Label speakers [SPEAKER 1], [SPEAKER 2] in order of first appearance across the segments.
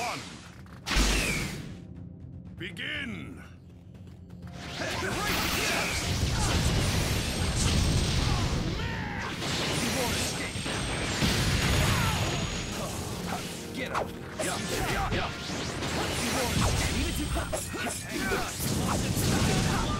[SPEAKER 1] one. Begin.
[SPEAKER 2] Get up. Yeah, yeah, yeah. Useless.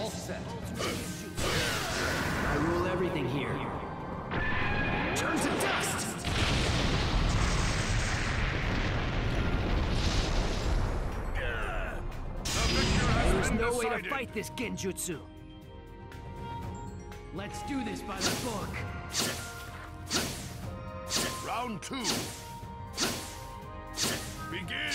[SPEAKER 2] All set. I rule everything here. Turn to dust!
[SPEAKER 1] The victor has
[SPEAKER 2] no way to fight this genjutsu. Let's do this by the book.
[SPEAKER 1] Round two. Begin.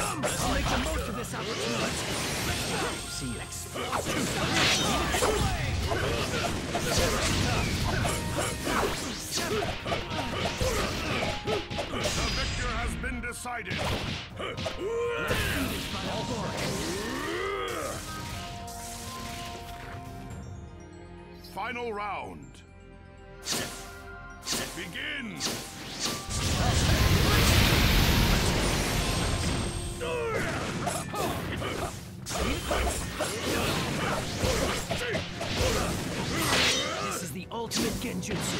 [SPEAKER 2] I'll make the most of this opportunity. See you.
[SPEAKER 1] The victor has been decided. Final round. Begin.
[SPEAKER 2] This is the ultimate genjutsu.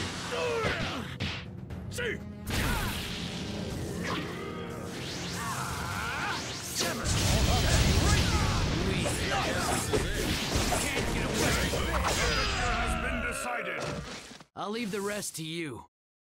[SPEAKER 2] I'll leave the rest to you.